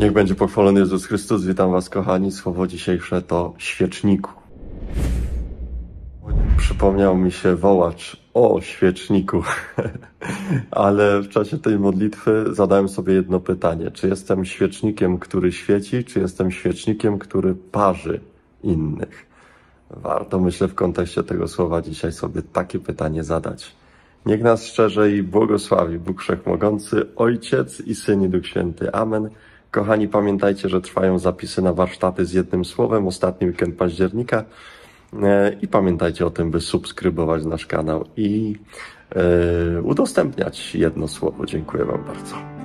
Niech będzie pochwalony Jezus Chrystus. Witam Was, kochani. Słowo dzisiejsze to świeczniku. Przypomniał mi się wołacz o świeczniku, ale w czasie tej modlitwy zadałem sobie jedno pytanie: czy jestem świecznikiem, który świeci, czy jestem świecznikiem, który parzy innych? Warto, myślę, w kontekście tego słowa dzisiaj sobie takie pytanie zadać. Niech nas szczerze i błogosławi Bóg Wszechmogący, Ojciec i Syn i Duch Święty. Amen. Kochani, pamiętajcie, że trwają zapisy na warsztaty z jednym słowem, ostatni weekend października. E, I pamiętajcie o tym, by subskrybować nasz kanał i e, udostępniać jedno słowo. Dziękuję Wam bardzo.